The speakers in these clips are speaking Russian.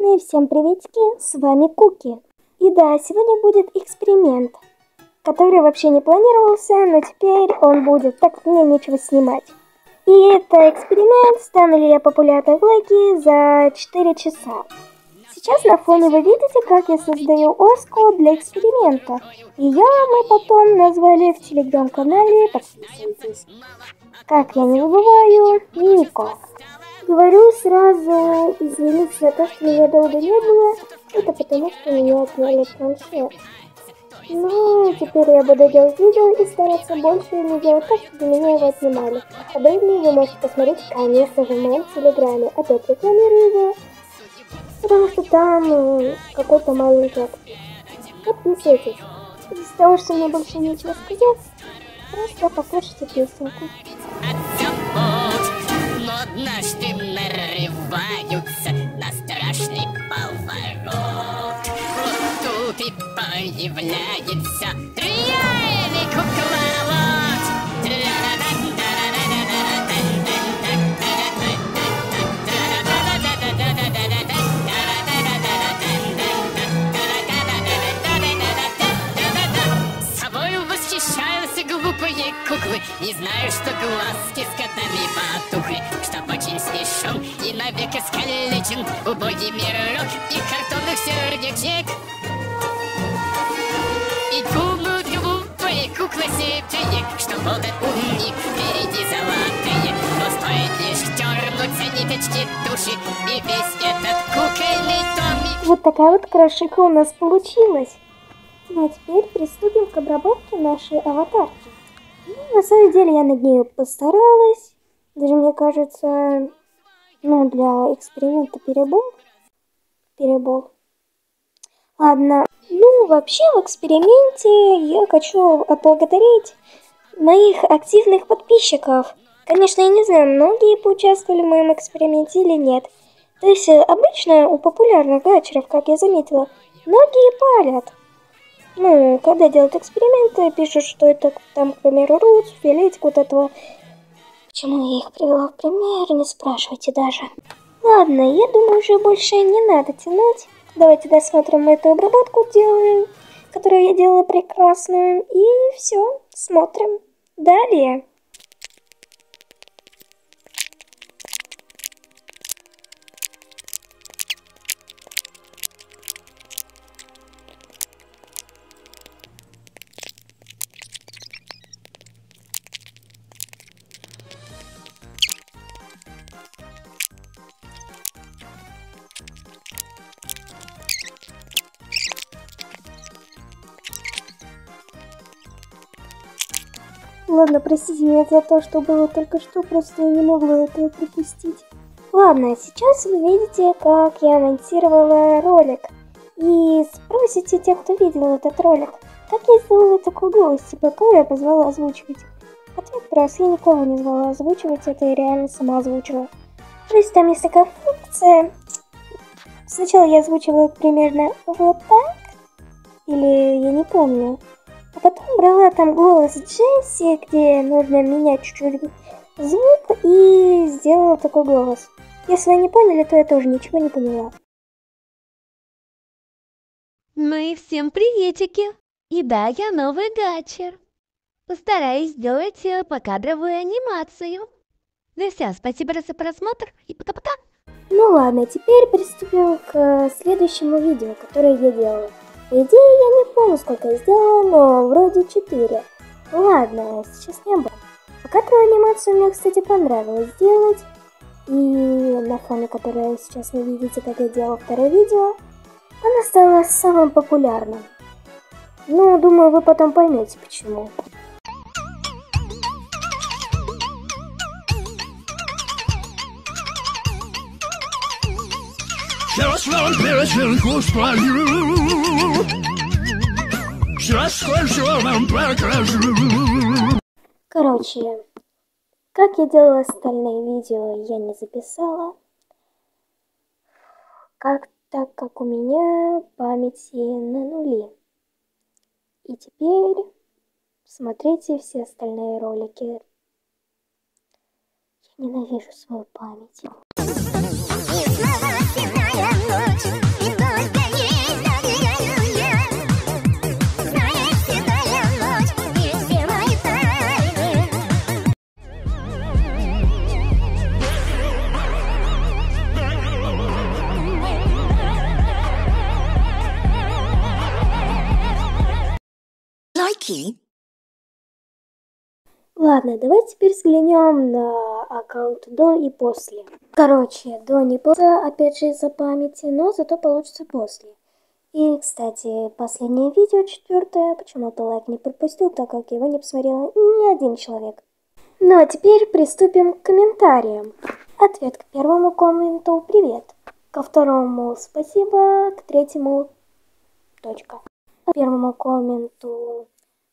Ну и всем приветики, с вами Куки. И да, сегодня будет эксперимент, который вообще не планировался, но теперь он будет, так мне нечего снимать. И это эксперимент, стану ли я популярной в лайке за 4 часа. Сейчас на фоне вы видите, как я создаю оску для эксперимента. Ее мы потом назвали в телеграм-канале, подписывайтесь. Как я не забываю, Нико. Говорю сразу, извиниться за то, что меня долго не было, это потому, что меня отняли планшет. Ну, теперь я буду делать видео и стараться больше не делать так, чтобы меня его отнимали. Подробнее вы можете посмотреть, конечно же, в моем телеграме. Опять рекламирую его, потому что там э, какой-то маленький Подписывайтесь. Из-за того, что мне больше нечего сказать, просто послушайте песенку однажды нарываются на страшный поворот. Вот тут и появляется реальный кукловод. Собой восхищаются глупые куклы, не знаю, что глазки с котами потухли искалечен убогий мирок И картонных сердечек И думают глупые куклы септые Что этот умник впереди золотые Но стоит лишь тернуть ниточки души И весь этот кукольный томик Вот такая вот крошика у нас получилась ну а теперь приступим к обработке нашей аватарки. Ну, на самом деле я над ней постаралась. Даже мне кажется, ну, для эксперимента перебол. Перебол. Ладно. Ну, вообще в эксперименте я хочу отблагодарить моих активных подписчиков. Конечно, я не знаю, многие поучаствовали в моем эксперименте или нет. То есть, обычно у популярных гачеров, как я заметила, многие палят. Ну, когда делают эксперименты, пишут, что это там, к примеру, рут, фиолетик вот этого Почему я их привела в пример, не спрашивайте даже. Ладно, я думаю, уже больше не надо тянуть. Давайте досмотрим эту обработку, делаю, которую я делала прекрасную. И все, смотрим. Далее. Ладно, простите меня за то, что было только что, просто я не могла этого пропустить. Ладно, сейчас вы видите, как я монтировала ролик. И спросите тех, кто видел этот ролик, как я сделала такой голос, типа, кого я позвала озвучивать? Ответ прост, я никого не звала озвучивать, это я реально сама озвучила. То есть там есть такая функция. Сначала я озвучивала примерно вот так, или я не помню. А потом брала там голос Джесси, где нужно менять чуть-чуть звук, и сделала такой голос. Если вы не поняли, то я тоже ничего не поняла. Ну и всем приветики! И да, я новый гачер. Постараюсь сделать э, покадровую анимацию. Ну все, спасибо за просмотр и пока-пока! Ну ладно, теперь приступим к следующему видео, которое я делала. По идее, я не помню, сколько я сделала, но вроде 4. Ладно, сейчас не об Пока эту анимацию мне, кстати, понравилось сделать. И на фоне которой сейчас вы видите, как я делала второе видео, она стала самым популярным. Ну, думаю, вы потом поймете, почему. Сейчас вам песенку спою, сейчас кое вам покажу. Короче, как я делала остальные видео, я не записала. Как так как у меня памяти на нули. И теперь смотрите все остальные ролики. Я ненавижу свою память. Окей. Ладно, давайте теперь взглянем на аккаунт до и после. Короче, до не после, опять же из-за памяти, но зато получится после. И, кстати, последнее видео, четвертое, почему-то лайк не пропустил, так как его не посмотрел ни один человек. Ну а теперь приступим к комментариям. Ответ к первому комменту «Привет». Ко второму «Спасибо», к третьему «Точка». К первому комменту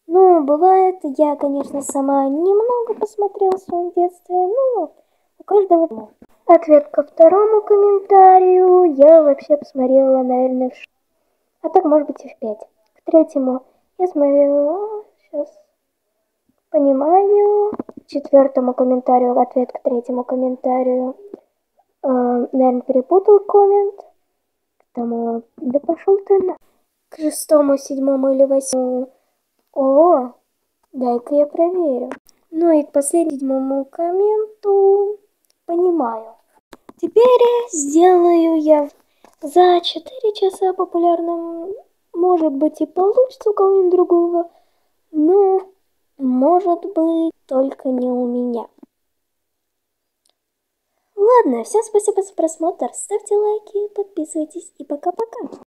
ну, бывает, я, конечно, сама немного посмотрела в своем детстве, но у каждого... Ответ ко второму комментарию я вообще посмотрела, наверное, в ш... А так, может быть, и в пять. К третьему я смотрела... Сейчас... Понимаю. К четвертому комментарию, ответ к третьему комментарию. Э, наверное, перепутал коммент. К тому... Да пошел ты на... К шестому, седьмому или восьмому о, дай-ка я проверю. Ну и к последнему комменту понимаю. Теперь сделаю я за 4 часа популярным. Может быть и получится у кого-нибудь другого. Но может быть только не у меня. Ладно, всем спасибо за просмотр, ставьте лайки, подписывайтесь и пока-пока.